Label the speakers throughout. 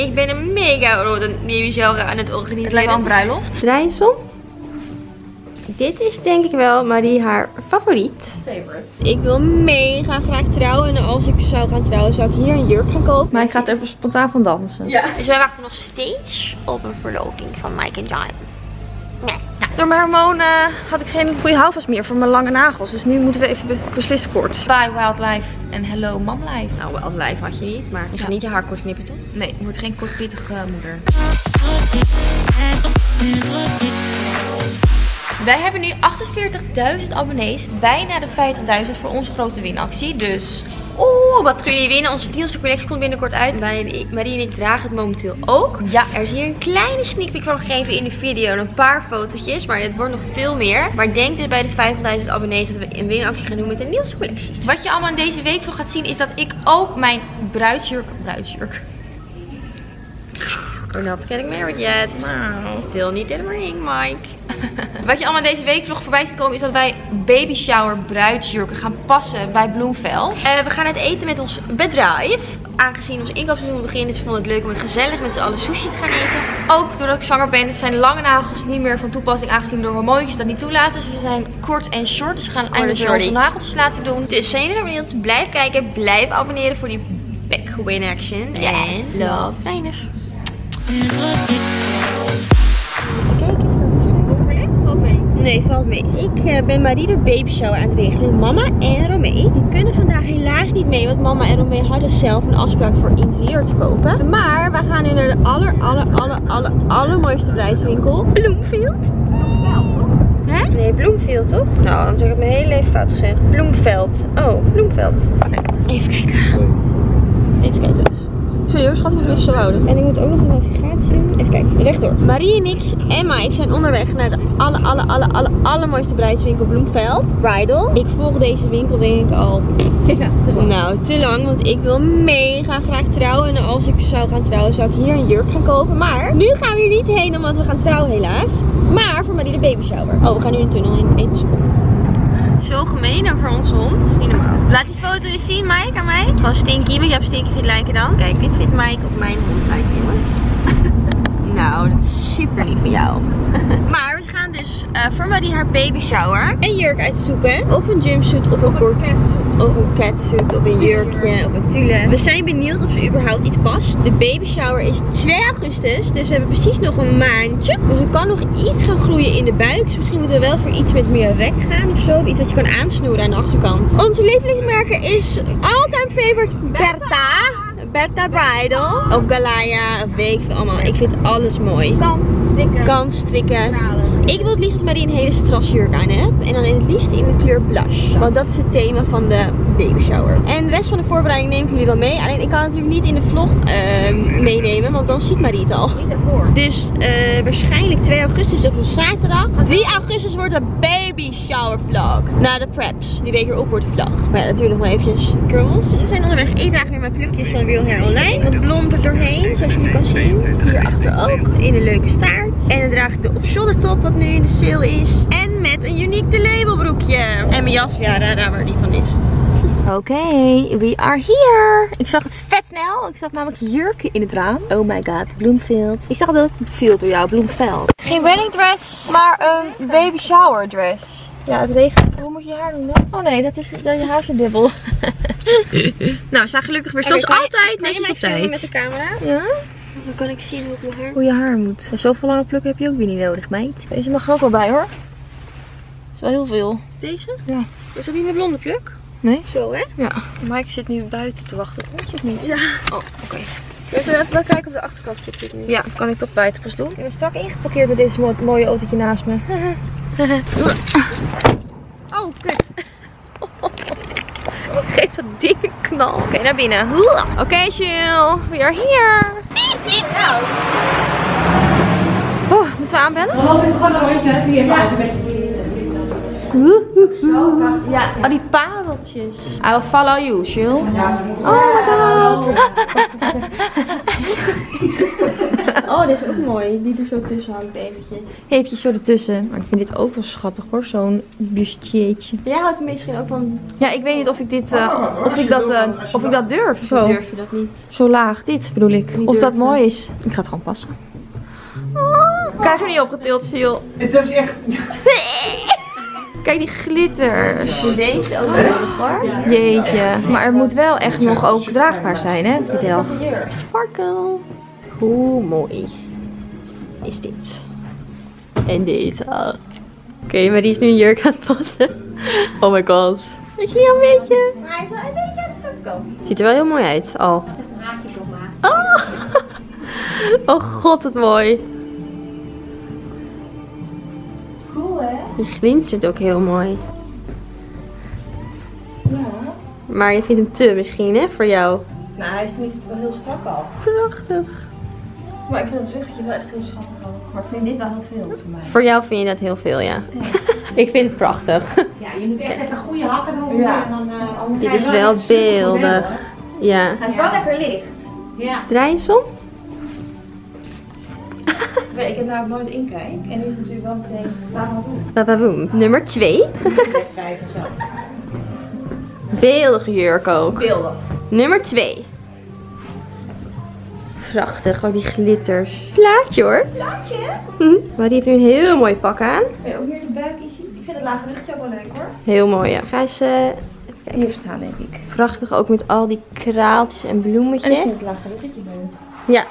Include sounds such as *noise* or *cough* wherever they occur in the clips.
Speaker 1: Ik ben een mega rode baby shower aan het organiseren.
Speaker 2: Het lijkt wel een bruiloft.
Speaker 1: Draaisel. Dit is denk ik wel Marie haar favoriet.
Speaker 2: Favorite.
Speaker 1: Ik wil mega graag trouwen. En als ik zou gaan trouwen, zou ik hier een jurk gaan kopen.
Speaker 2: Maar ik ga er even spontaan van dansen.
Speaker 1: Ja. Dus wij wachten nog steeds op een verloving van Mike en John. Nee. Nou,
Speaker 2: Door mijn hormonen had ik geen goede houvast meer voor mijn lange nagels. Dus nu moeten we even be beslist kort. Bye Wildlife en hello Mom Life.
Speaker 1: nou, wel lijf had je niet. Maar je gaat
Speaker 2: Ja.
Speaker 1: niet je haar kort knippen, toch?
Speaker 2: Nee, wordt geen kortpittige moeder. Wij hebben nu 48.000 abonnees. Bijna de 50.000 voor onze grote winactie. Dus
Speaker 1: Oeh, wat kun jullie winnen? Onze nieuwste collectie komt binnenkort uit. Marie en ik dragen het momenteel ook.
Speaker 2: ja,
Speaker 1: Er is hier een kleine sneak peek van gegeven in de video. en Een paar fotootjes, maar het wordt nog veel meer. Maar denk dus bij de 50.000 abonnees dat we een winactie gaan doen met de nieuwste collecties.
Speaker 2: wat je allemaal in deze weekvlog gaat zien is dat ik ook mijn bruidsjurk... Bruidsjurk.
Speaker 1: We're not getting married yet. Still need in the ring, Mike. *laughs*
Speaker 2: Wat je allemaal deze weekvlog voorbij ziet komen is dat wij baby shower bruidsjurken gaan passen bij Bloemvel.
Speaker 1: Eh, we gaan het eten met ons bedrijf. Aangezien ons inkoopseizoen begint, dus we vonden het leuk om het gezellig met z'n allen sushi te gaan eten.
Speaker 2: Ook doordat ik zwanger ben, zijn lange nagels niet meer van toepassing aangezien door hormoontjes dat niet toelaten. Dus we zijn kort en short, dus we gaan eindelijk weer onze nageltjes laten doen.
Speaker 1: Dus zijn jullie er benieuwd? Blijf kijken, blijf abonneren voor die back win action.
Speaker 2: Yes.
Speaker 1: En love, Reiners.
Speaker 2: Kijk eens, dat is. Valt mee.
Speaker 1: Nee, valt mee. Ik eh, ben Marie de baby shower aan het regelen. Mama en Romee. Die kunnen vandaag helaas niet mee. Want mama en Romee hadden zelf een afspraak voor interieur te kopen. Maar we gaan nu naar de aller, aller, aller, aller, allermooiste bruidswinkel. Bloomfield. Hè? Nee, Bloemfield toch? Nou, dan zeg ik mijn hele leven fout gezegd. Bloemveld. Oh, Bloemveld. Even kijken. Even kijken dus. Serieus, schat, moet ik even zo houden. En ik moet ook nog een navigatie doen. Even kijken, rechtdoor. Marie en ik en Mike zijn onderweg naar de alle, alle, alle, alle, allermooiste bruidswinkel Bloemveld. Bridal. Ik volg deze winkel denk ik al, *laughs*
Speaker 2: Ja,
Speaker 1: nou, te lang. Want ik wil mega graag trouwen. En als ik zou gaan trouwen, zou ik hier een jurk gaan kopen. Maar nu gaan we hier niet heen, omdat we gaan trouwen helaas. Maar voor Marie de baby shower. Oh, we gaan nu in de tunnel in 1 seconde. Zo gemeen over onze hond. Niet. Laat die foto eens zien, Mike, aan mij. Van Stinky, want je hebt Stinky vindt lijken dan. Kijk, dit vindt Mike op mijn hond lijken. *laughs* Nou, dat is super lief van jou. *laughs* maar we gaan dus eh, voor Marie haar baby shower een jurk uitzoeken. Of een jumpsuit of een kort of een catsuit of een jurkje of een tulle. We zijn benieuwd of ze überhaupt iets past. De baby shower is 2 augustus, dus we hebben precies nog een maandje. Dus er kan nog iets gaan groeien in de buik. Dus misschien moeten we wel voor iets met meer rek gaan of zo. Of iets wat je kan aansnoeren aan de achterkant. Onze lievelingsmerken is all-time favorite Bertha. Bertha Bridal. Of Galaya of Week. Allemaal. Ik vind alles mooi.
Speaker 2: Kant, strikken,
Speaker 1: Kant strikken. Ik wil het liefst dat Marie een hele strasjurk aan heb. En dan in het liefst in de kleur blush. Want dat is het thema van de baby shower. En de rest van de voorbereiding neem ik jullie wel mee. Alleen ik kan het natuurlijk niet in de vlog ehm, meenemen. Want dan ziet Marie het al. Dus eh, waarschijnlijk 2 augustus op een zaterdag. 3 augustus wordt de baby shower vlog. Na de preps. Die week erop wordt vlog. Maar ja, duurt nog wel eventjes. Girls. We zijn onderweg. Ik draag weer mijn plukjes van Real Hair Online. Wat blond er doorheen. Zoals jullie kan zien. Hierachter ook. In een leuke staart. En dan draag ik de off-shoulder top wat nu in de sale is. En met een uniek de label broekje. En mijn jas. Ja, daar, daar waar die van is. Oké, we are here. Ik zag het vet snel. Ik zag namelijk jurken in het raam. Oh my god, Bloomfield. Ik zag het ook Bloomfield door jou, Bloemveld.
Speaker 2: Geen wedding dress, maar een baby shower dress.
Speaker 1: Ja, het regent.
Speaker 2: Hoe moet je haar doen dan? Oh nee, dat is dat je haar is een dubbel. *laughs*
Speaker 1: Nou, we zijn gelukkig weer zoals
Speaker 2: je-
Speaker 1: altijd netjes op tijd.
Speaker 2: met de camera?
Speaker 1: Ja? Dan kan ik zien hoe ik mijn haar...
Speaker 2: Hoe je haar moet. Zoveel lange plukken heb je ook weer niet nodig, meid. Deze mag er ook wel bij hoor. is wel heel veel.
Speaker 1: Deze?
Speaker 2: Ja.
Speaker 1: Is dat niet mijn blonde pluk?
Speaker 2: Nee?
Speaker 1: Zo, hè?
Speaker 2: Ja. Mike zit nu buiten te wachten op ons of niet?
Speaker 1: Ja.
Speaker 2: Oh, oké.
Speaker 1: We even wel kijken op de achterkant zit dit nu.
Speaker 2: Ja, kan ik toch buiten pas doen? Ik ben strak ingeparkeerd met deze mo- mooie autootje naast me. *laughs*
Speaker 1: Oh, kut. *laughs* Geef dat ding een knal. Oké, naar binnen. Oké, Jill. We are here. Oh, moeten we aanbellen?
Speaker 3: Loop even gewoon een rondje, dan kun je even als een beetje zien.
Speaker 2: Ja, al die pareltjes. I will follow you.
Speaker 3: Ja,
Speaker 2: Oh my god. *laughs* *laughs* Oh
Speaker 1: Oh, dit is ook mooi. Die er zo tussen hangt eventjes.
Speaker 2: Eventjes zo ertussen. Maar ik vind dit ook wel schattig hoor, zo'n bustietje.
Speaker 1: Jij houdt misschien ook van...
Speaker 2: Ja, ik weet niet of ik dit, eh, of ik dat, eh, of ik dat durf. Zo,
Speaker 1: Durf je dat niet?
Speaker 2: zo laag. Dit bedoel ik.
Speaker 1: Niet
Speaker 2: Of dat mooi is. Ik ga het gewoon passen. Oh, krijg je niet opgetild, Sil.
Speaker 4: Het is echt... *laughs*
Speaker 2: Kijk die glitters.
Speaker 1: Deze ook nodig hoor.
Speaker 2: Jeetje. Maar het moet wel echt nog ook draagbaar zijn, hè, Fidel? Sparkle.
Speaker 1: Hoe mooi is dit? En deze. Oké, maar die is nu een jurk aan het passen. *laughs* Oh my god. Ik zie al een beetje.
Speaker 3: Maar hij is wel een beetje aan het stuk komen.
Speaker 1: Ziet er wel heel mooi uit, al.
Speaker 3: Even haakjes opmaken.
Speaker 1: Oh, *laughs* oh god, wat mooi.
Speaker 3: Cool hè?
Speaker 1: Die glinstert ook heel mooi.
Speaker 3: Ja.
Speaker 1: Maar je vindt hem te misschien, hè, voor jou.
Speaker 3: Nou, hij is nu wel heel strak al.
Speaker 1: Prachtig.
Speaker 3: Maar ik vind het ruggetje wel echt heel schattig ook. Maar ik vind dit wel heel veel voor mij.
Speaker 1: Voor jou vind je dat heel veel, ja. *laughs* ik vind het prachtig.
Speaker 3: Ja, je moet echt even goede hakken doen.
Speaker 2: Ja.
Speaker 3: En dan, uh,
Speaker 1: Dit is
Speaker 3: wel model,
Speaker 1: beeldig. Ja.
Speaker 2: Hij is wel lekker licht.
Speaker 3: Ja.
Speaker 1: Draai *laughs* eens om.
Speaker 2: Ik het nou nooit inkijk. En nu is het natuurlijk wel meteen doen.
Speaker 1: Bababoom. Nummer 2.
Speaker 3: Vijf of zo. *laughs*
Speaker 1: Beeldige jurk ook.
Speaker 2: Beeldig.
Speaker 1: Nummer 2. Prachtig, oh die glitters. Plaatje hoor.
Speaker 2: Plaatje?
Speaker 1: Hm. Maar die heeft nu een heel mooi pak aan.
Speaker 2: Kun je ook hier de buik zien? Ik vind het lage ruggetje ook wel leuk hoor.
Speaker 1: Heel mooi, ja. Ga eens eh, even.
Speaker 2: Hier staan denk ik.
Speaker 1: Prachtig, ook met al die kraaltjes en bloemetjes.
Speaker 2: het lage ruggetje leuk.
Speaker 1: Ja.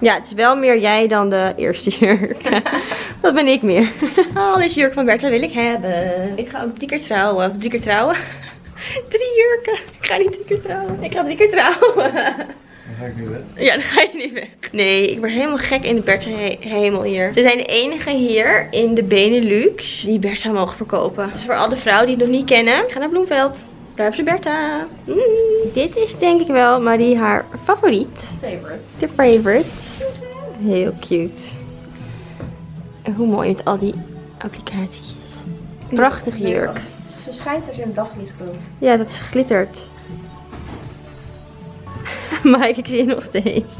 Speaker 1: Ja, het is wel meer jij dan de eerste jurk. *laughs* dat ben ik meer. *laughs* Oh, deze jurk van Bertha wil ik hebben. Ik ga ook drie keer trouwen. Drie keer trouwen? *laughs* drie jurken. Ik ga niet drie keer trouwen. Ik ga drie keer trouwen.
Speaker 4: Dan ga ik nu weg.
Speaker 1: Ja, dan ga je niet weg. Nee, ik ben helemaal gek in de Bertha he- hemel hier. Ze zijn de enige hier in de Benelux die Bertha mogen verkopen. Dus voor alle vrouwen die het nog niet kennen, ga naar Bloemveld. Daar hebben ze Bertha. Mm. Dit is denk ik wel Marie haar favoriet.
Speaker 2: Favorite.
Speaker 1: De favorite. Heel cute. En hoe mooi met al die applicaties. Prachtig jurk.
Speaker 2: Ze schijnt als je een daglicht doet.
Speaker 1: Ja, dat is glittert. *laughs* Mike, ik zie je nog steeds.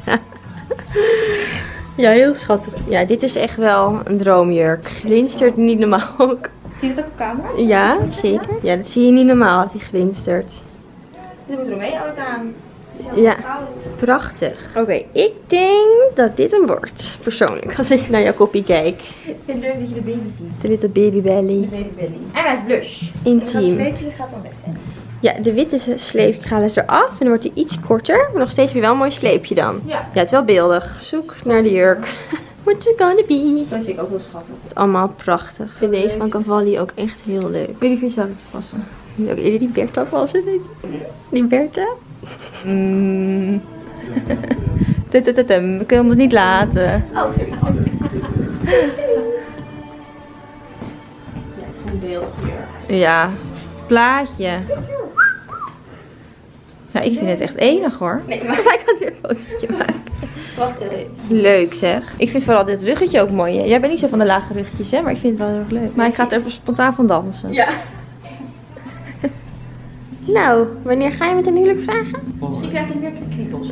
Speaker 1: ja, heel schattig. Ja, dit is echt wel een droomjurk. Glinstert niet normaal ook.
Speaker 2: Zie je dat ook op camera?
Speaker 1: Ja, zeker. Ja, dat zie je niet normaal dat hij glinstert.
Speaker 2: Dit moet Romeo ook aan.
Speaker 1: Ja.
Speaker 2: koud.
Speaker 1: Prachtig. Oké, ik denk dat dit hem wordt. Persoonlijk, als ik naar jouw kopie kijk.
Speaker 2: Ik vind het leuk dat je de baby ziet.
Speaker 1: De little baby belly.
Speaker 2: De baby belly. En hij is blush. En dat
Speaker 1: Intiem.
Speaker 2: gaat dan weg. hè?
Speaker 1: Ja, de witte sleep gaat dus eraf. En dan wordt hij iets korter. Maar nog steeds heb je wel een mooi sleepje dan.
Speaker 2: Ja.
Speaker 1: Ja, het is wel beeldig. Zoek naar de jurk. *laughs* What is gonna be?
Speaker 2: Dat vind ik ook heel schattig.
Speaker 1: Het is allemaal prachtig. Ik vind deze van Cavalli ook echt heel leuk.
Speaker 2: Jullie vind je zelf passen.
Speaker 1: Ik wil ook eerder die Bertha passen, denk ik. Die Bertha. Mm. Tutututum, We kunnen het niet laten.
Speaker 2: Oh, sorry.
Speaker 3: Ja, het is gewoon beeldig jurk.
Speaker 1: Ja, plaatje. Ja, ik vind het echt enig hoor. Nee, maar hij kan weer een fotootje maken.
Speaker 3: Wacht even.
Speaker 1: Leuk zeg. Ik vind vooral dit ruggetje ook mooi. hè. Jij bent niet zo van de lage ruggetjes hè, maar ik vind het wel heel erg leuk. Maar ik ga er spontaan van dansen.
Speaker 3: Ja.
Speaker 1: Nou, wanneer ga je met een huwelijk vragen?
Speaker 2: Misschien krijg je meer kriebels.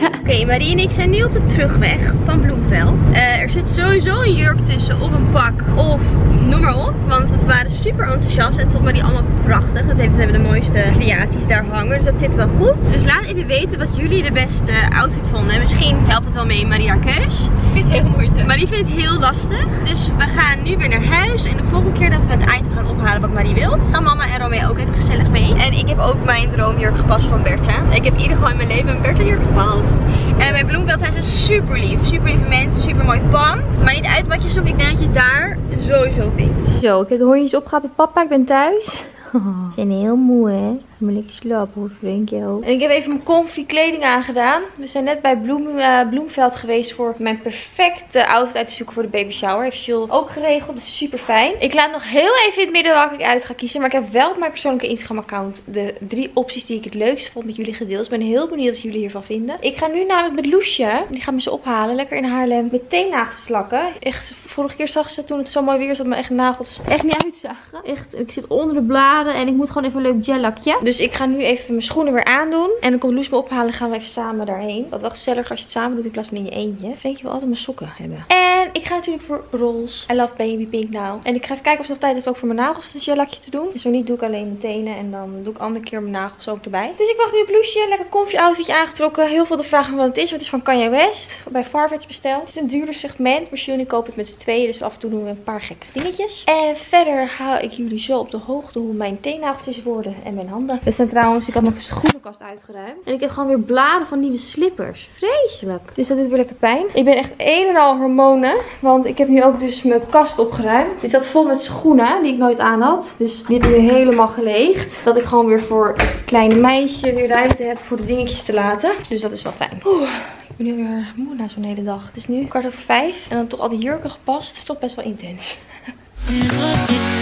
Speaker 1: ja. Oké, Marie en ik zijn nu op de terugweg van Bloemveld. Eh, er zit sowieso een jurk tussen, of een pak, of noem maar op. Want we waren super enthousiast. En het stond Marie allemaal prachtig. Dat heeft, ze hebben de mooiste creaties daar hangen. Dus dat zit wel goed. Dus laat even weten wat jullie de beste outfit vonden. Misschien helpt het wel mee in Marie haar keus.
Speaker 2: Ik vind het heel moeilijk.
Speaker 1: Marie vindt het heel lastig. Dus we gaan nu weer naar huis. En de volgende keer dat we het item gaan ophalen wat Marie wilt, gaan mama en Romeo ook even gezellig mee. En ik heb ook mijn droomjurk gepast van Bertha. Ik heb in ieder geval in mijn leven een Bertha jurk gepast. En bij Bloemveld zijn ze super lief. Super lieve mensen, super mooi pand. Maar niet uit wat je zoekt, ik denk dat je daar sowieso vindt. Zo, ik heb de hondjes opgehaald bij papa. Ik ben thuis. Ze zijn heel moe hè. Maar lekker slapen Frankje ook. En ik heb even mijn comfy kleding aangedaan. We zijn net bij Bloem, eh, Bloemveld geweest voor mijn perfecte outfit uit te zoeken voor de baby shower. Heeft Jules ook geregeld, dus super fijn. Ik laat nog heel even in het midden welke ik uit ga kiezen. Maar ik heb wel op mijn persoonlijke Instagram account de drie opties die ik het leukst vond met jullie gedeeld. Dus ik ben heel benieuwd wat jullie hiervan vinden. Ik ga nu namelijk met Loesje, die gaat me ze ophalen, lekker in Haarlem, meteen nagels slakken. Echt, vorige keer zag ze toen het zo mooi weer was dat mijn echt nagels echt niet uitzagen. Echt, ik zit onder de bladen en ik moet gewoon even een leuk gellakje.
Speaker 2: Dus ik ga nu even mijn schoenen weer aandoen. En dan komt Loes me ophalen en gaan we even samen daarheen. Wat wel gezelliger als je het samen doet in plaats van in je eentje. Denk je wil altijd mijn sokken hebben. En ik ga natuurlijk voor roze. I love baby pink now. En ik ga even kijken of ze nog tijd heeft ook voor mijn nagels een gelakje te doen. Zo niet doe ik alleen mijn tenen. En dan doe ik andere keer mijn nagels ook erbij. Dus ik wacht nu op Loesje. Lekker comfy outfitje aangetrokken. Heel veel de vragen wat het is. Wat is van Kanye West. Bij Farfetch besteld. Het is een duurder segment. Maar ik koop het met z'n tweeën. Dus af en toe doen we een paar gekke dingetjes. En verder hou ik jullie zo op de hoogte hoe mijn teennageltjes worden. En mijn handen. Dit zijn trouwens, ik had mijn schoenenkast uitgeruimd. En ik heb gewoon weer bladen van nieuwe slippers. Vreselijk. Dus dat doet weer lekker pijn. Ik ben echt een en al hormonen. Want ik heb nu ook dus mijn kast opgeruimd. Dit zat vol met schoenen die ik nooit aan had. Dus die heb ik helemaal geleegd. Dat ik gewoon weer voor het kleine meisje weer ruimte heb voor de dingetjes te laten. Dus dat is wel fijn. Oeh. Ik ben nu weer moe na zo'n hele dag. Het is nu kwart over vijf. En dan toch al die jurken gepast. Het is toch best wel intens. *laughs*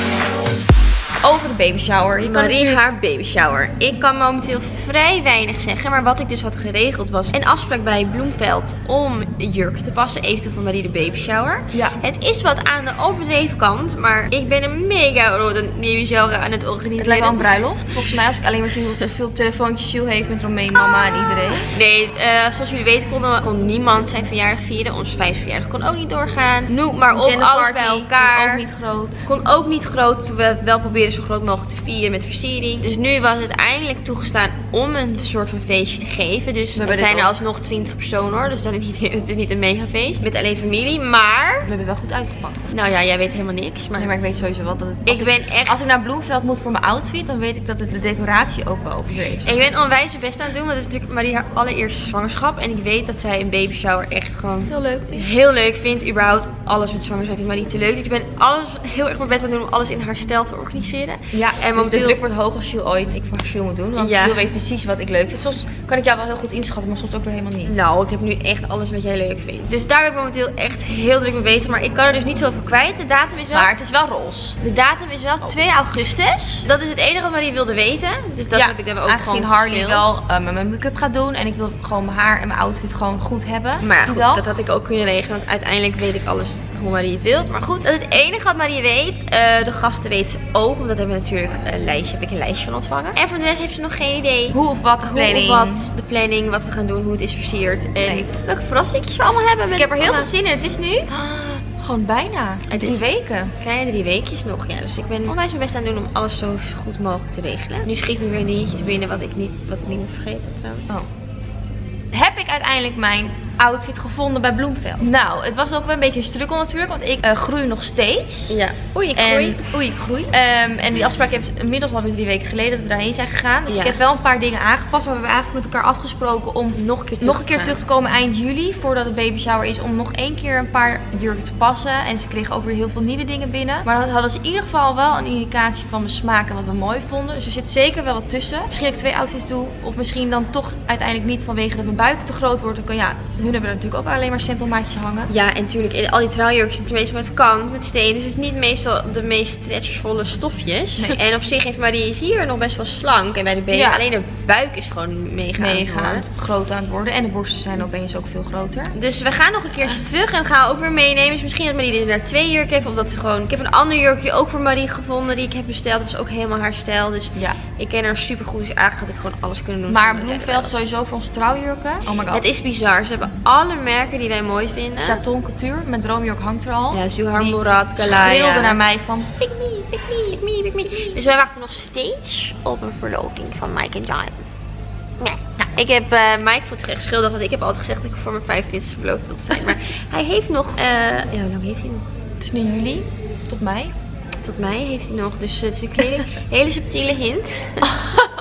Speaker 2: Over de baby shower. Je kan
Speaker 1: Marie
Speaker 2: natuurlijk-
Speaker 1: haar baby shower. Ik kan momenteel vrij weinig zeggen. Maar wat ik dus had geregeld was een afspraak bij Bloemveld om jurken te passen. Eventueel voor Marie de baby shower.
Speaker 2: Ja.
Speaker 1: Het is wat aan de overdreven kant. Maar ik ben een mega rode baby shower aan het organiseren.
Speaker 2: Het lijkt wel een bruiloft. Volgens mij als ik alleen maar zie hoeveel telefoontjes Jules heeft met Romein, mama en iedereen.
Speaker 1: Nee, eh, zoals jullie weten kon, kon niemand zijn verjaardag vieren. Onze vijfde verjaardag kon ook niet doorgaan. Noem maar op, alles bij
Speaker 2: kon
Speaker 1: elkaar.
Speaker 2: ook niet groot.
Speaker 1: Kon ook niet groot, toen we wel probeerden zo groot mogelijk te vieren met versiering. Dus nu was het eindelijk toegestaan om een soort van feestje te geven. Dus het
Speaker 2: dit
Speaker 1: zijn er alsnog 20 personen hoor. Dus dan is het niet, *laughs* het is niet een megafeest met alleen familie. Maar,
Speaker 2: We hebben het wel goed uitgepakt.
Speaker 1: nou ja, jij weet helemaal niks. Maar,
Speaker 2: Nee, maar ik weet sowieso wel dat het...
Speaker 1: Ik ben echt...
Speaker 2: Als ik naar Bloemveld moet voor mijn outfit, dan weet ik dat het de decoratie ook wel overdreven is.
Speaker 1: Ik ben onwijs mijn best aan het doen, want het is natuurlijk Marie haar allereerste zwangerschap. En ik weet dat zij een baby shower echt gewoon
Speaker 2: heel leuk.
Speaker 1: heel leuk vindt. Überhaupt alles met zwangerschap vindt Marie te leuk. Dus ik ben alles heel erg mijn best aan het doen om alles in haar stijl te organiseren.
Speaker 2: Ja,
Speaker 1: En
Speaker 2: en dus de druk wordt hoog als Jules ooit ik voor Jules moet doen. Want
Speaker 1: Ja.
Speaker 2: Jules weet precies wat ik leuk vind. Soms kan ik jou wel heel goed inschatten, maar soms ook weer helemaal niet.
Speaker 1: Nou, ik heb nu echt alles wat jij leuk vindt. Dus daar ben ik momenteel echt heel druk mee bezig. Maar ik kan er dus niet zoveel kwijt. De datum is wel...
Speaker 2: Maar het is wel roze.
Speaker 1: De datum is wel 2 augustus. Dat is het enige wat Marie wilde weten. Dus dat
Speaker 2: ja,
Speaker 1: heb ik dan ook
Speaker 2: aangezien Harley
Speaker 1: gespeeld.
Speaker 2: wel eh, mijn make-up gaat doen. En ik wil gewoon mijn haar en mijn outfit gewoon goed hebben.
Speaker 1: Maar ja, goed, dat had ik ook kunnen regelen. Want uiteindelijk weet ik alles hoe Marie het wilt. Maar goed, dat is het enige wat Marie weet. Eh, de gasten weet ze ook. Want dat hebben we natuurlijk een lijstje, heb ik een lijstje van ontvangen. En voor de rest heeft ze nog geen idee.
Speaker 2: Hoe of wat de
Speaker 1: Hoe of wat, de planning, wat we gaan doen, hoe het is versierd. En
Speaker 2: Nee.
Speaker 1: welke verrassingjes we allemaal hebben.
Speaker 2: Dus ik heb er heel veel zin in. Het is nu gewoon bijna.
Speaker 1: Het
Speaker 2: drie weken.
Speaker 1: Kleine drie weekjes nog, ja. Dus ik ben onwijs mijn best aan het doen om alles zo goed mogelijk te regelen. Nu schiet me weer een dingetje te binnen wat ik niet, wat ik niet moet vergeten trouwens.
Speaker 2: Oh. Heb ik uiteindelijk mijn outfit gevonden bij Bloemveld. Nou, het was ook wel een beetje een strukkel natuurlijk, want ik eh, groei nog steeds.
Speaker 1: Ja. Oei, ik groei.
Speaker 2: En, oei, ik groei. Ehm, en die afspraak heb ik inmiddels alweer drie weken geleden dat we daarheen zijn gegaan. Dus
Speaker 1: Ja.
Speaker 2: ik heb wel een paar dingen aangepast. Maar we hebben eigenlijk met elkaar afgesproken om
Speaker 1: Nog een keer terug
Speaker 2: nog een
Speaker 1: te
Speaker 2: keer
Speaker 1: gaan.
Speaker 2: terug te komen eind juli. Voordat het baby shower is. Om nog één keer een paar jurken te passen. En ze kregen ook weer heel veel nieuwe dingen binnen. Maar dan hadden ze in ieder geval wel een indicatie van mijn smaak en wat we mooi vonden. Dus er zit zeker wel wat tussen. Misschien dat ik twee outfits doe. Of misschien dan toch uiteindelijk niet vanwege dat mijn buik te groot wordt. Dan kan ja, hun hebben er natuurlijk ook alleen maar stempelmaatjes hangen.
Speaker 1: Ja, en natuurlijk, in al die trouwjurken zitten meestal met kant, met steen. Dus het is niet meestal de meest stretchvolle stofjes.
Speaker 2: Nee.
Speaker 1: En op zich heeft Marie is hier nog best wel slank. En bij de benen,
Speaker 2: Ja.
Speaker 1: alleen de buik is gewoon mega, aan het
Speaker 2: Mega
Speaker 1: worden.
Speaker 2: groot aan het worden. En de borsten zijn opeens ook veel groter.
Speaker 1: Dus we gaan nog een keertje terug en gaan we ook weer meenemen. Dus misschien dat Marie er naar twee jurken heeft. Of dat ze gewoon... Ik heb een ander jurkje ook voor Marie gevonden die ik heb besteld. Dat was ook helemaal haar stijl. Dus
Speaker 2: Ja.
Speaker 1: Ik ken haar super goed. Dus eigenlijk had ik gewoon alles kunnen doen.
Speaker 2: Maar Bloemveld sowieso voor onze trouwjurken. Oh my god.
Speaker 1: Het is bizar. Ze hebben alle merken die wij mooi vinden.
Speaker 2: Chaton Couture. Mijn droomjurk hangt er al.
Speaker 1: Ja, Zuhar
Speaker 2: Die
Speaker 1: Murad, Kalaya.
Speaker 2: schreeuwde naar mij van...
Speaker 1: Pick me, pick me, pick me, pick me. Dus wij wachten nog steeds op een verloving van Mike en John. Nee. Nou, ik heb eh Mike voor het recht schuldig, want ik heb altijd gezegd dat ik voor mijn 25 verloofd wil zijn. Maar *laughs* hij heeft nog, eh ja, hoe lang heeft hij nog?
Speaker 2: Het is nu juli. Tot mei.
Speaker 1: Tot mij heeft hij nog, dus het is een hele, *laughs* hele subtiele hint. *laughs*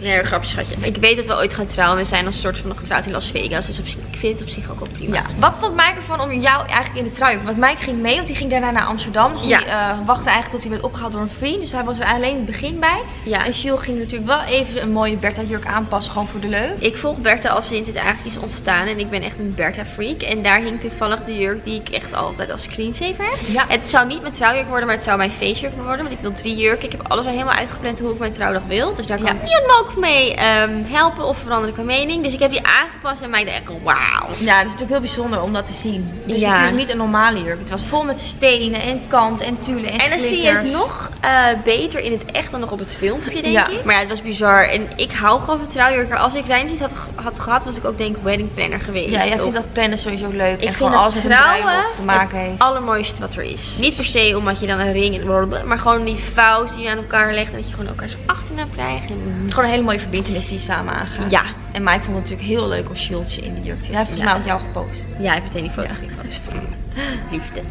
Speaker 1: Nee, een grapje schatje. Ik weet dat we ooit gaan trouwen. We zijn als soort van nog getrouwd in Las Vegas. Dus op zich, ik vind het op zich ook wel prima.
Speaker 2: Ja. Wat vond Mike ervan om jou eigenlijk in de trui? Want Mike ging mee, want die ging daarna naar Amsterdam. Dus
Speaker 1: Ja.
Speaker 2: die eh, wachtte eigenlijk tot hij werd opgehaald door een vriend. Dus hij was er alleen in het begin bij.
Speaker 1: Ja.
Speaker 2: En Gilles ging natuurlijk wel even een mooie Bertha jurk aanpassen. Gewoon voor de leuk.
Speaker 1: Ik volg Bertha al sinds het eigenlijk is ontstaan. En ik ben echt een Bertha freak. En daar hing toevallig de jurk die ik echt altijd als screensaver heb.
Speaker 2: Ja.
Speaker 1: Het zou niet mijn trouwjurk worden, maar het zou mijn feestjurk worden. Want ik wil drie jurken. Ik heb alles al helemaal uitgepland hoe ik mijn trouwdag wil. Dus daar kan
Speaker 2: Ja.
Speaker 1: Kunt me ook mee ehm, helpen of verander ik mijn mening. Dus ik heb die aangepast en mij dacht echt, wauw.
Speaker 5: Ja, dat is natuurlijk heel bijzonder om dat te zien. Het is
Speaker 1: Ja.
Speaker 5: natuurlijk niet een normale jurk. Het was vol met stenen en kant en tulle en
Speaker 1: En dan zie je het nog eh, beter in het echt dan nog op het filmpje, denk
Speaker 5: Ja.
Speaker 1: ik. Maar ja, het was bizar. En ik hou gewoon van trouwjurken. Als ik Rijn niet had, had gehad, was ik ook denk ik wedding planner geweest.
Speaker 5: Ja, jij
Speaker 1: Of-
Speaker 5: vindt dat plannen sowieso leuk.
Speaker 1: Ik
Speaker 5: en
Speaker 1: vind
Speaker 5: alles een
Speaker 1: trouwen
Speaker 5: te maken heeft.
Speaker 1: het allermooiste wat er is. Niet per se omdat je dan een ring en blablabla, maar gewoon die vouws die je aan elkaar legt. En dat je gewoon elkaar zijn achternaam krijgt. En...
Speaker 5: Gewoon een hele mooie verbindenis die je samen aangaat.
Speaker 1: Ja,
Speaker 5: En Mike vond het natuurlijk heel leuk als Shieldje in de jurk. te. Hij heeft volgens
Speaker 1: Ja.
Speaker 5: mij ook jou gepost.
Speaker 1: jij hebt meteen die foto gepost. *laughs* Liefde.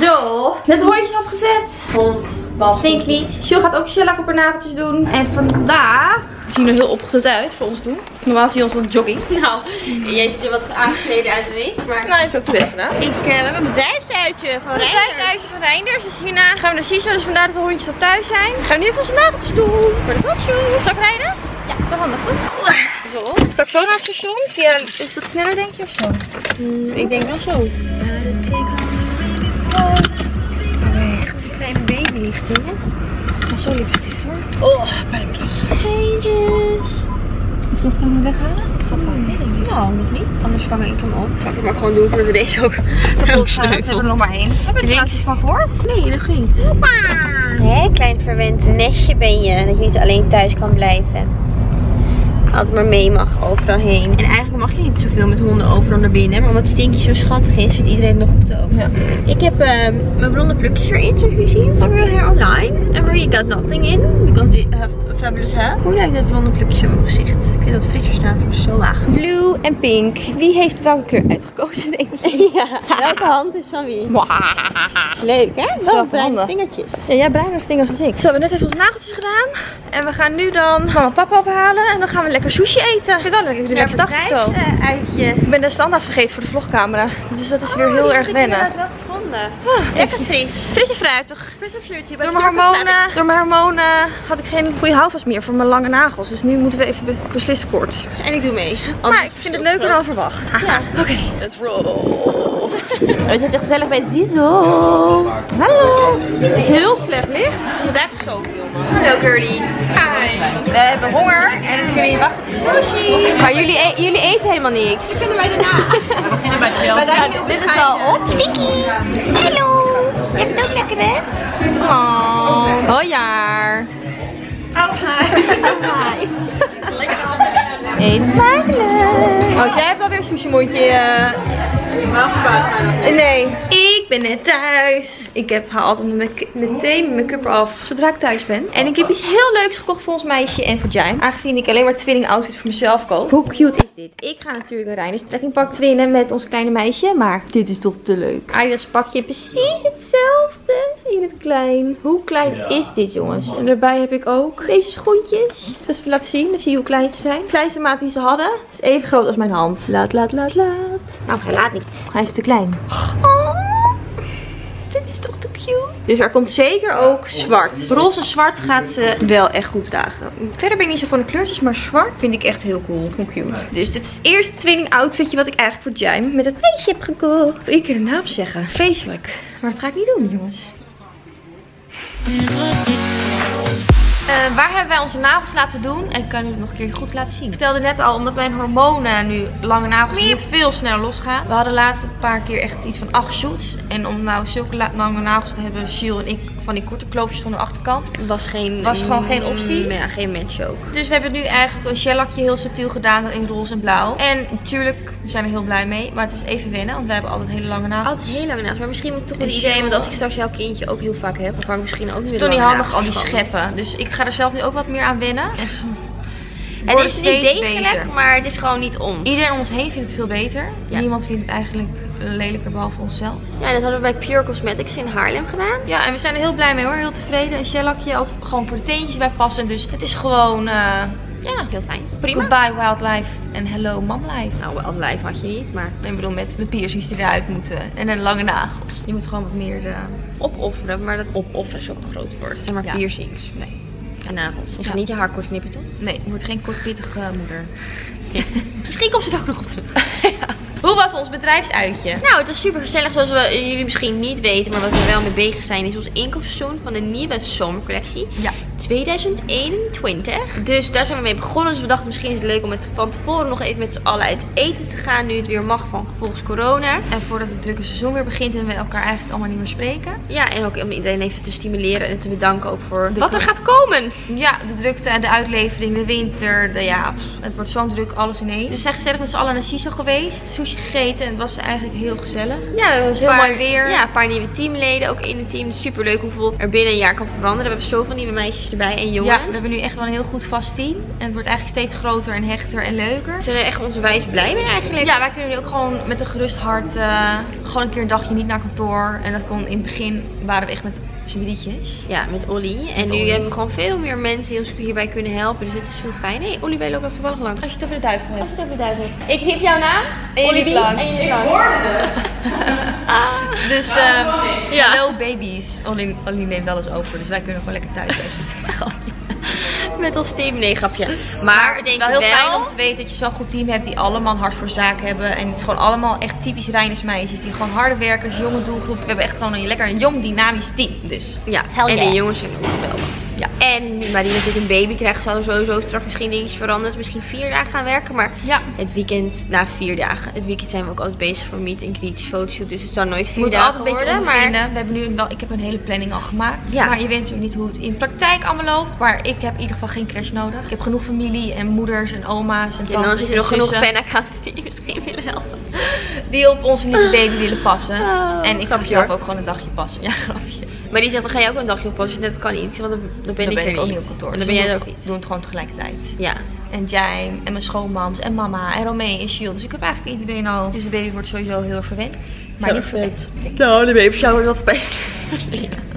Speaker 2: Zo, net hondjes afgezet. Hond, Stink niet. Jill gaat ook shellac op haar nageltjes doen. En vandaag... We zien er heel opgedoet uit voor ons doen. Normaal zie je ons van jogging.
Speaker 1: Nou, jij ziet er wat aangekleden uit dan ik. Maar
Speaker 2: Nou, heeft ook de best gedaan.
Speaker 1: ik, eh, we hebben een bedrijfsuitje van
Speaker 2: Een
Speaker 1: Reinders.
Speaker 2: thuisuitje van Reinders. Dus hierna gaan we naar CISO. Dus vandaar dat de hondjes al thuis zijn. We gaan nu even onze nageltjes doen. Voor de foto's. Zal ik rijden? Ja, wel handig toch? Zo. Zal ik zo naar het station? Via, is dat sneller denk je of zo?
Speaker 1: ik denk wel zo.
Speaker 2: Hè? Oh, zo lipstift hoor. Oh, bijna terug. Changes. Moet nog hem weghalen? Het gaat wel meteen ik. Nou, nog niet. Anders vang ik hem op.
Speaker 1: Ga ik het maar gewoon doen voordat we deze ook gaan *laughs*
Speaker 5: We hebben er nog maar één. Heb je er trouwens van gehoord?
Speaker 1: Nee, nog niet. Hé, klein verwend nestje ben je. Dat je niet alleen thuis kan blijven. Altijd maar mee mag overal heen. En eigenlijk mag je niet zoveel met honden overal naar binnen. Maar omdat Stinky zo schattig is, vindt iedereen nog goed ook.
Speaker 2: Ja.
Speaker 1: Ik heb ehm, mijn blonde plukjes erin, zoals jullie zien, van Real Hair Online. En where you got nothing in, because they have fabulous hair. Hoe lijkt dat blonde plukje op mijn gezicht? Ik vind dat Fritser staan voor zo waag.
Speaker 2: Blue en pink. Wie heeft welke kleur uitgekozen denk ik? *laughs*
Speaker 1: Ja, welke hand is van wie? Leuk hè?
Speaker 2: wel
Speaker 1: bruine vingertjes.
Speaker 2: Ja, jij bruiner vingers als ik. Zo, we hebben net even onze nageltjes gedaan. En we gaan nu dan mama en papa ophalen. En dan gaan we lekker sushi eten. Vind je dat lekker? Ik doe lekker dag zo.
Speaker 1: uitje.
Speaker 2: Ik ben de standaard vergeten voor de vlogcamera. Dus dat is weer heel erg wennen.
Speaker 1: Ik heb het wel gevonden.
Speaker 2: Lekker fris. Fris en fruitig. Door mijn, hormonen, door mijn hormonen had ik geen goede houvast meer voor mijn lange nagels. Dus nu moeten we even be- beslissen kort.
Speaker 1: En ik doe mee.
Speaker 2: Maar ik vind het leuker dan verwacht.
Speaker 1: Ja.
Speaker 2: Oké, let's roll. We zitten gezellig bij Zizo. Hallo.
Speaker 1: Het is heel slecht licht. Ik moet eigenlijk zo filmen.
Speaker 2: Hallo Curly. Hi. We hebben honger en we kunnen niet wachten op de sushi. Maar jullie, e- jullie eten helemaal niks.
Speaker 1: Kunnen wij daarna? *laughs*
Speaker 2: We beginnen bij Chelsea. dit is al op. Stinky. Hallo. Je hebt het ook lekker hè?
Speaker 1: Oh, hoi *laughs*
Speaker 2: Eet smakelijk. Oh, jij hebt wel weer een sushi mondje. eh. Nee, ben net thuis. Ik heb haal altijd meteen mijn make-up af zodra ik thuis ben. En ik heb iets heel leuks gekocht voor ons meisje en voor Jime. Aangezien ik alleen maar twinning outfits voor mezelf koop. Hoe cute is dit? Ik ga natuurlijk een Reiners trekkingpak twinnen met ons kleine meisje. Maar dit is toch te leuk. Adidas pakje precies hetzelfde in het klein. Hoe klein is dit jongens? En daarbij heb ik ook deze schoentjes. Dus even laten zien. Dan zie je hoe klein ze zijn. De kleinste maat die ze hadden. Het is even groot als mijn hand. Laat, laat, laat, laat. Nou, hij laat niet. Hij is te klein. Oh, dit is toch te cute. Dus er komt zeker ook zwart. Roze en zwart gaat ze wel echt goed dragen. Verder ben ik niet zo van de kleurtjes, maar zwart vind ik echt heel cool. Hoe cute. Dus dit is het eerste twinning outfitje wat ik eigenlijk voor Jime met het feestje heb gekocht. Ik keer de naam zeggen. Feestelijk. Maar dat ga ik niet doen, jongens. Eh, waar hebben wij onze nagels laten doen? En ik kan het nog een keer goed laten zien. Ik vertelde net al, omdat mijn hormonen nu lange nagels nu veel sneller losgaan. We hadden laatst een paar keer echt iets van acht shoots. En om nou zulke la- lange nagels te hebben, Shiel en ik van die korte kloofjes van de achterkant.
Speaker 1: Was geen...
Speaker 2: Was gewoon geen optie?
Speaker 1: Mm, Ja, geen match ook.
Speaker 2: Dus we hebben nu eigenlijk een shellakje heel subtiel gedaan in roze en blauw. En natuurlijk, we zijn er heel blij mee. Maar het is even wennen, want wij hebben altijd hele lange nagels.
Speaker 1: Altijd heel lang naast. Maar misschien moet ik toch een idee. Want als ik straks jouw kindje ook heel vaak heb, dan kan ik misschien ook
Speaker 2: Het
Speaker 1: weer
Speaker 2: is toch niet
Speaker 1: lange
Speaker 2: handig al die
Speaker 1: nagels
Speaker 2: scheppen. Dus ik ga er zelf nu ook wat meer aan wennen. En
Speaker 1: Het is niet degelijk,
Speaker 2: beter.
Speaker 1: maar het is gewoon niet om.
Speaker 2: Iedereen om ons heen vindt het veel beter.
Speaker 1: Ja.
Speaker 2: Niemand vindt het eigenlijk lelijker behalve onszelf.
Speaker 1: Ja, dat hadden we bij Pure Cosmetics in Haarlem gedaan.
Speaker 2: Ja, en we zijn er heel blij mee hoor. Heel tevreden. Een shellakje ook gewoon voor de teentjes bij passen. Dus het is gewoon, eh ja,
Speaker 1: Heel fijn. Prima.
Speaker 2: goodbye wildlife en hello momlife.
Speaker 1: Nou, wel live had je niet, maar
Speaker 2: Ik bedoel met mijn piercings die eruit moeten. En een lange nagels. Je moet gewoon wat meer de...
Speaker 1: opofferen. Maar dat opofferen is ook een groot woord. Zeg maar
Speaker 2: Ja.
Speaker 1: piercings.
Speaker 2: Nee.
Speaker 1: En nagels. Je gaat
Speaker 2: Ja.
Speaker 1: niet je haar kort knippen, toch?
Speaker 2: Nee, je wordt geen kortpittige moeder. *laughs*
Speaker 1: Misschien komt ze er ook nog op terug. *laughs* *laughs*
Speaker 3: Hoe was ons bedrijfsuitje?
Speaker 1: Nou, het was super gezellig zoals we, jullie misschien niet weten, maar wat we wel mee bezig zijn is ons inkooppseizoen van de nieuwe zomercollectie
Speaker 3: Ja.
Speaker 1: 2021. Dus daar zijn we mee begonnen. Dus we dachten misschien is het leuk om het van tevoren nog even met z'n allen uit eten te gaan. Nu het weer mag van volgens corona.
Speaker 3: En voordat het drukke seizoen weer begint en we elkaar eigenlijk allemaal niet meer spreken.
Speaker 1: Ja, en ook om iedereen even te stimuleren en te bedanken ook voor
Speaker 3: De
Speaker 1: wat er gaat komen.
Speaker 3: Ja, de drukte en de uitlevering, de winter, de, ja, het wordt zo'n druk, alles ineens. Dus we zijn gezellig met z'n allen naar Siso geweest, sushi gegeten en het was eigenlijk heel gezellig.
Speaker 1: Ja, dat was heel
Speaker 3: Paar
Speaker 1: mooi
Speaker 3: weer.
Speaker 1: Ja, een paar nieuwe teamleden ook in het team. Super leuk hoeveel er binnen een jaar kan veranderen. We hebben zoveel nieuwe meisjes erbij en jongens.
Speaker 3: Ja, we hebben nu echt wel een heel goed vast team. En het wordt eigenlijk steeds groter en hechter en leuker.
Speaker 1: We zijn er echt onwijs blij mee eigenlijk.
Speaker 3: Ja, wij kunnen nu ook gewoon met een gerust hart eh, gewoon een keer een dagje niet naar kantoor. En dat kon in het begin, waren we echt met drietjes.
Speaker 1: Ja, met Olly. En nu
Speaker 3: Olly.
Speaker 1: hebben we gewoon veel meer mensen die ons hierbij kunnen helpen. Dus het is veel fijn. Hé, hey, Olly, wij lopen ook toevallig langs.
Speaker 3: Als je het over de duivel hebt.
Speaker 1: Even duivel.
Speaker 3: Ik riep jouw naam en je
Speaker 1: Olly
Speaker 3: liep langs.
Speaker 1: en je liep langs.
Speaker 3: Dus ehm
Speaker 1: Ja.
Speaker 3: hello babies. Olly, Olly neemt alles over, dus wij kunnen gewoon lekker thuis blijven zitten. *laughs*
Speaker 1: Met ons team. Nee, grapje. Maar,
Speaker 3: is
Speaker 1: denken
Speaker 3: wel heel
Speaker 1: wel...
Speaker 3: fijn om te weten dat je zo'n goed team hebt die allemaal hart voor zaken hebben. En het is gewoon allemaal echt typisch Reinersmeisjes. Die gewoon harde werkers, jonge doelgroep. We hebben echt gewoon een lekker een jong dynamisch team. Dus
Speaker 1: Ja,
Speaker 3: Hell
Speaker 1: en
Speaker 3: yeah.
Speaker 1: de jongens zijn ook geweldig.
Speaker 3: Ja.
Speaker 1: En nu Marie natuurlijk een baby krijgt, zal er sowieso straks misschien dingetjes veranderen. Misschien vier dagen gaan werken. Maar
Speaker 3: ja.
Speaker 1: het weekend, na vier dagen. Het weekend zijn we ook altijd bezig voor meet en greets, fotoshoot. Dus het zal nooit vier
Speaker 3: moet
Speaker 1: dagen
Speaker 3: altijd een beetje
Speaker 1: worden. Maar.
Speaker 3: We hebben nu wel, ik heb een hele planning al gemaakt.
Speaker 1: Ja.
Speaker 3: Maar je weet natuurlijk niet hoe het in praktijk allemaal loopt. Maar ik heb in ieder geval geen crash nodig. Ik heb genoeg familie en moeders en oma's en
Speaker 1: en dan zit er nog
Speaker 3: en
Speaker 1: genoeg fanaccounts die je misschien willen helpen.
Speaker 3: die op onze lieve baby willen passen.
Speaker 1: Oh,
Speaker 3: en ik ga zelf
Speaker 1: hoor.
Speaker 3: ook gewoon een dagje passen. Ja, grapje.
Speaker 1: Maar die zegt, dan ga je ook een dagje op posten. Dat kan niet, want dan, dan ben
Speaker 3: Dan
Speaker 1: ik
Speaker 3: ben
Speaker 1: er
Speaker 3: ik ook
Speaker 1: niet.
Speaker 3: op kantoor.
Speaker 1: En
Speaker 3: Dus
Speaker 1: dan ben jij
Speaker 3: we
Speaker 1: er ook
Speaker 3: doen-
Speaker 1: niet.
Speaker 3: doen het gewoon tegelijkertijd.
Speaker 1: Ja.
Speaker 3: En Jaime en mijn schoonmams en mama en Romee en Shield. Dus ik heb eigenlijk iedereen al. Dus de baby wordt sowieso heel erg verwend. Maar
Speaker 1: Heel
Speaker 3: niet verwend.
Speaker 1: Nou, de baby shower wel verpest. *laughs*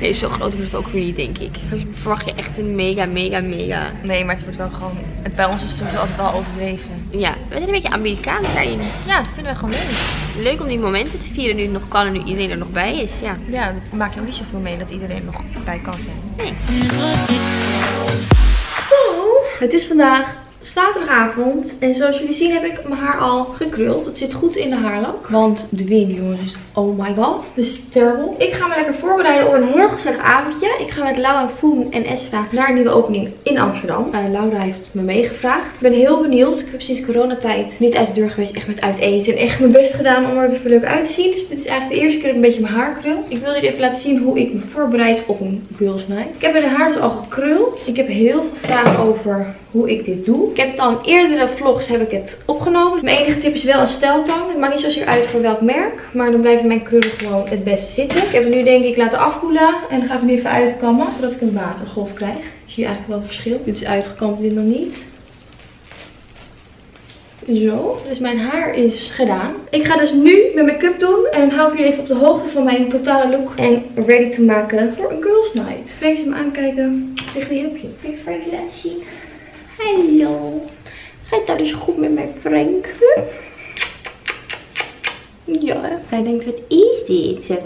Speaker 1: Nee, zo groot wordt het ook weer niet, denk ik. Verwacht je echt een mega, mega, mega...
Speaker 3: Nee, maar het wordt wel gewoon. Het, bij ons is het sowieso altijd wel overdreven.
Speaker 1: Ja, we zijn een beetje Amerikaans daarin.
Speaker 3: Ja, dat vinden we gewoon leuk.
Speaker 1: Leuk om die momenten te vieren nu het nog kan en nu iedereen er nog bij is. Ja.
Speaker 3: Ja, dat maak je ook niet zoveel mee dat iedereen er nog bij kan zijn.
Speaker 1: Nee.
Speaker 2: Het is vandaag zaterdagavond en zoals jullie zien heb ik mijn haar al gekruld. Het zit goed in de haarlak, want de wind jongens is oh my god, dit is terrible. Ik ga me lekker voorbereiden op een heel gezellig avondje. Ik ga met Lau en Foen en Esra naar een nieuwe opening in Amsterdam. Eh Laura heeft me meegevraagd. Ik ben heel benieuwd. Ik heb sinds coronatijd niet uit de deur geweest, echt met uit eten. En echt mijn best gedaan om er even leuk uit te zien. Dus dit is eigenlijk de eerste keer dat ik een beetje mijn haar krul. Ik wil jullie even laten zien hoe ik me voorbereid op een girls night. Ik heb mijn haar dus al gekruld. Ik heb heel veel vragen over hoe ik dit doe. Ik heb het eerdere vlogs heb ik het opgenomen. Mijn enige tip is wel een stijltang. Het maakt niet zozeer uit voor welk merk. Maar dan blijven mijn krullen gewoon het beste zitten. Ik heb het nu denk ik laten afkoelen. En dan ga ik het nu even uitkammen. Zodat ik een watergolf krijg. Zie je eigenlijk wel het verschil. Dit is uitgekamd, dit nog niet. Zo, dus mijn haar is gedaan. Ik ga dus nu mijn make-up doen. En dan hou ik jullie even op de hoogte van mijn totale look. En ready te maken voor een girls night. Frank me aankijken. Tegen wie heb je? Wil je laten zien? Hallo. Gaat dat dus goed met mijn Frank? Huh? Ja, hij denkt, wat is dit?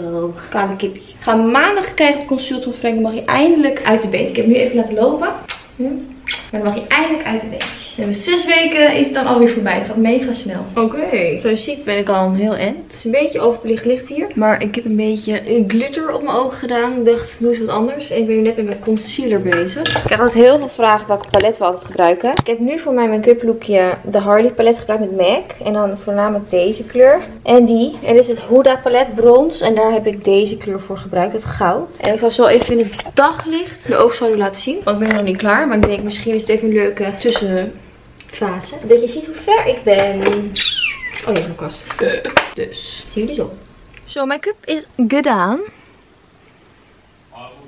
Speaker 2: Kale kipje. Ik ga maandag krijgen op consult van Frank. Mag je eindelijk uit de beet. Ik heb hem nu even laten lopen. Hm? Maar dan mag je eindelijk uit de. En met zes weken is het dan alweer voorbij. Het gaat mega snel. Oké. Zoals je ziet ben ik al een heel end. Het is een beetje overbelicht licht hier. Maar ik heb een beetje glitter op mijn ogen gedaan. Ik dacht, doe eens wat anders. En ik ben nu net met mijn concealer bezig. Ik krijg altijd heel veel vragen welke palet we altijd gebruiken. Ik heb nu voor mijn make-up lookje de Harley palet gebruikt met MAC. En dan voornamelijk deze kleur. En die. En dit is het Huda palet brons. En daar heb ik deze kleur voor gebruikt. Het goud. En ik zal zo even in het daglicht de oogschaduw laten zien. Want ik ben nog niet klaar. Maar ik denk misschien is het even een leuke tussenfase. Dat je ziet hoe ver ik ben. Oh ja, mijn kast. Dus, zien jullie zo. Zo, make-up is gedaan.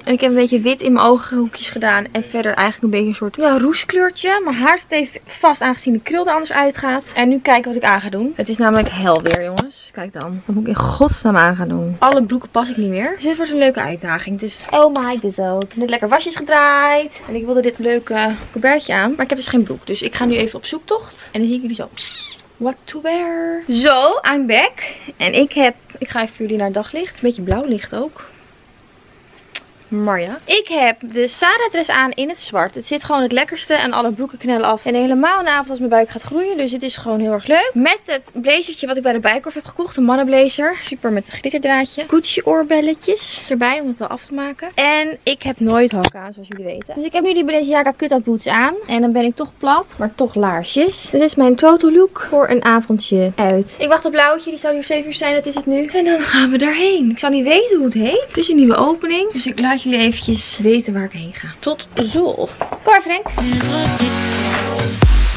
Speaker 2: En ik heb een beetje wit in mijn ogenhoekjes gedaan. En verder eigenlijk een beetje een soort ja, roeskleurtje. Mijn haar zit even vast aangezien de krul er anders uitgaat. En nu kijken wat ik aan ga doen. Het is namelijk hel weer jongens. Kijk dan. Wat moet ik in godsnaam aan gaan doen? Alle broeken pas ik niet meer. Dus dit wordt een leuke uitdaging. Dus oh my god. Ik heb net lekker wasjes gedraaid. En ik wilde dit leuke colbertje aan. Maar ik heb dus geen broek. Dus ik ga nu even op zoektocht. En dan zie ik jullie zo. What to wear. Zo, I'm back. En ik heb, ik ga even voor jullie naar daglicht. Een beetje blauw licht ook. Marja. Ik heb de Sarah dress aan in het zwart. Het zit gewoon het lekkerste en alle broeken knellen af. En helemaal een avond als mijn buik gaat groeien. Dus het is gewoon heel erg leuk. Met het blazertje wat ik bij de Bijenkorf heb gekocht. Een mannenblazer. Super met een glitterdraadje. Gucci oorbelletjes erbij om het wel af te maken. En ik heb nooit hakken aan zoals jullie weten. Dus ik heb nu die Balenciaga cut-out boots aan. En dan ben ik toch plat, maar toch laarsjes. Dit is mijn total look voor een avondje uit. Ik wacht op Blauwtje, die zou hier 7 uur zijn, dat is het nu. En dan gaan we daarheen. Ik zou niet weten hoe het heet. Het is een nieuwe opening. Dus ik laat jullie eventjes weten waar ik heen ga. Tot zo. Kom maar Frank.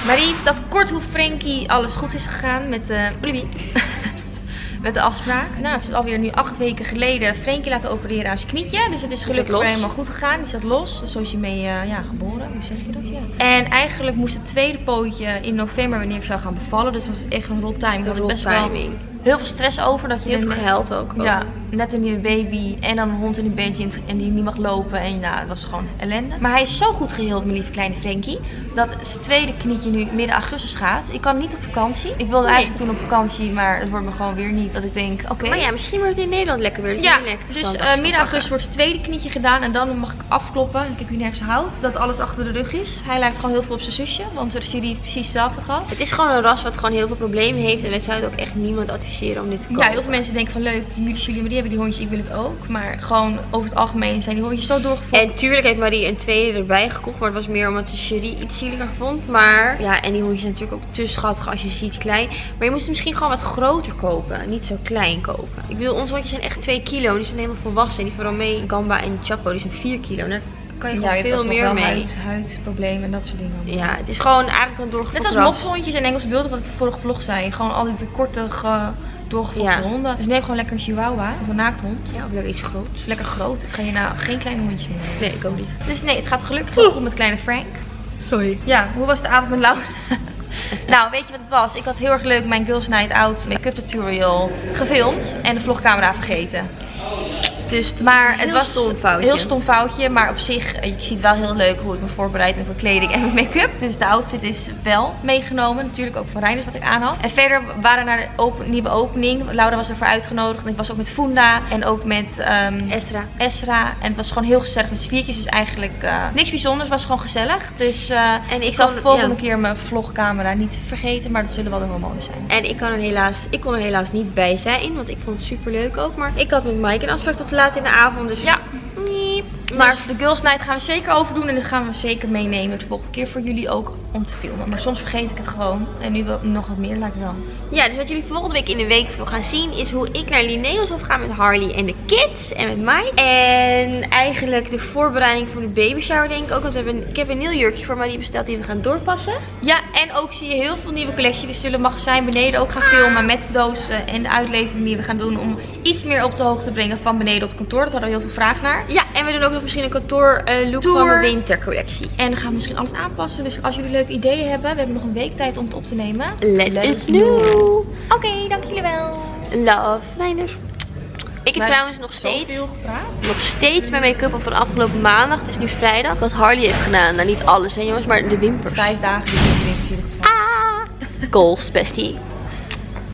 Speaker 2: Marie dat kort hoe Frankie alles goed is gegaan met de Olivie. *laughs* met de afspraak. Nou, het is alweer nu acht weken geleden Frankie laten opereren aan zijn knietje. Dus het is gelukkig weer helemaal goed gegaan. Die zat los. Dus zoals je mee eh, ja, geboren. Hoe zeg je dat? Ja. En eigenlijk moest het tweede pootje in november wanneer ik zou gaan bevallen. Dus was het echt een rot timing. Ik had er best wel. Heel veel stress over. Dat je
Speaker 1: Heel veel gehuild ook.
Speaker 2: ja, net een nieuwe baby en dan een hond in een bedje en- die niet mag lopen. En ja, het was gewoon ellende. Maar hij is zo goed geheeld, mijn lieve kleine Frankie, dat zijn tweede knietje nu midden augustus gaat. Ik kan niet op vakantie. Ik wilde
Speaker 1: Nee.
Speaker 2: eigenlijk toen op vakantie, maar het wordt me gewoon weer niet. Dat ik denk, oké.
Speaker 1: Maar ja, misschien wordt het in Nederland lekker weer.
Speaker 2: Ja,
Speaker 1: lekker
Speaker 2: dus eh, midden augustus wordt zijn tweede knietje gedaan en dan mag ik afkloppen. Ik heb hier nergens hout, dat alles achter de rug is. Hij lijkt gewoon heel veel op zijn zusje, want de jury heeft precies hetzelfde gehad.
Speaker 1: Het is gewoon een ras wat gewoon heel veel problemen heeft. En wij zouden ook echt niemand adviseren om dit te kopen.
Speaker 2: Ja, heel veel mensen denken van leuk, jullie, jullie, maar die hebben die hondjes, ik wil het ook. Maar gewoon over het algemeen zijn die hondjes zo doorgevoerd.
Speaker 1: En tuurlijk heeft Marie een tweede erbij gekocht. Maar het was meer omdat ze Cherie iets zieliger vond. Maar ja, en die hondjes zijn natuurlijk ook te schattig als je ziet klein. Maar je moest het misschien gewoon wat groter kopen. Niet zo klein kopen. Ik bedoel, onze hondjes zijn echt 2 kilo. Die zijn helemaal volwassen. Die van Romee, Gamba en Chapo, die zijn 4 kilo. Kan je
Speaker 2: Ja,
Speaker 1: gewoon
Speaker 2: je hebt
Speaker 1: veel meer mee.
Speaker 2: Huid, huidproblemen en dat soort dingen.
Speaker 1: Ja, het is gewoon eigenlijk een doorgevoerd
Speaker 2: Net als
Speaker 1: ras.
Speaker 2: mophondjes en Engelse beelden, wat ik vorige vlog zei. Gewoon al die korte,
Speaker 1: Ja.
Speaker 2: honden. Dus neem gewoon lekker een chihuahua of een naakthond.
Speaker 1: Ja, of lekker iets groots.
Speaker 2: Lekker groot. Ik ga je nou geen klein hondje meer.
Speaker 1: Nee, ik ook niet.
Speaker 2: Dus nee, het gaat gelukkig heel goed met kleine Frank.
Speaker 1: Sorry.
Speaker 2: Ja, hoe was de avond met Laura? *laughs* nou, weet je wat het was? Ik had heel erg leuk mijn Girls Night Out make-up tutorial gefilmd en de vlogcamera vergeten.
Speaker 1: Dus het
Speaker 2: Maar
Speaker 1: een
Speaker 2: het was
Speaker 1: stom foutje.
Speaker 2: heel stom foutje, maar op zich, eh, je ziet wel heel leuk hoe ik me voorbereid met mijn kleding en mijn make-up. Dus de outfit is wel meegenomen, natuurlijk ook van Reinders wat ik aan had. En verder waren we naar de open, nieuwe opening. Laura was ervoor uitgenodigd en ik was ook met Funda en ook met ehm,
Speaker 1: Esra.
Speaker 2: Esra. En het was gewoon heel gezellig met z'n viertjes, dus eigenlijk eh, niks bijzonders, het was gewoon gezellig. Dus eh,
Speaker 1: En
Speaker 2: ik zal de volgende
Speaker 1: ja.
Speaker 2: keer mijn vlogcamera niet vergeten, maar dat zullen wel de hormonen zijn.
Speaker 1: En ik, kan er helaas, ik kon er helaas niet bij zijn, want ik vond het super leuk ook. Maar ik had met Mike een afspraak tot laat in de avond, dus
Speaker 2: Ja.
Speaker 1: Niep.
Speaker 2: Maar de Girls Night gaan we zeker overdoen en dat gaan we zeker meenemen de volgende keer voor jullie ook om te filmen. Maar soms vergeet ik het gewoon en nu wel, nog wat meer lijkt wel.
Speaker 1: ja, dus wat jullie volgende week in de week gaan zien is hoe ik naar Linnaeus hof ga met Harley en de kids en met Mike. En eigenlijk de voorbereiding voor de baby shower denk ik ook. Want we hebben, ik heb een nieuw jurkje voor Marie besteld die we gaan doorpassen.
Speaker 2: Ja, en ook zie je heel veel nieuwe collectie. We zullen magazijn beneden ook gaan filmen met de dozen en de uitlevering die we gaan doen om iets meer op de hoogte te brengen van beneden op het kantoor. Daar hadden we heel veel vraag naar.
Speaker 1: Ja, en we doen ook nog misschien een kantoor eh, look
Speaker 2: Tour.
Speaker 1: van de wintercollectie.
Speaker 2: En dan gaan we misschien alles aanpassen. Dus als jullie leuke ideeën hebben, we hebben nog een week tijd om het op te nemen.
Speaker 1: Let,
Speaker 2: Let
Speaker 1: know.
Speaker 2: Oké, dank jullie wel.
Speaker 1: Love. Liners. Ik heb
Speaker 2: Maar
Speaker 1: trouwens nog steeds, nog steeds mijn make-up op van afgelopen maandag. Het is nu vrijdag. Wat Harley heeft gedaan. Nou, niet alles hè jongens, maar de wimpers.
Speaker 2: Vijf dagen die ik in jullie gevraagd.
Speaker 1: Ah! Goals, bestie.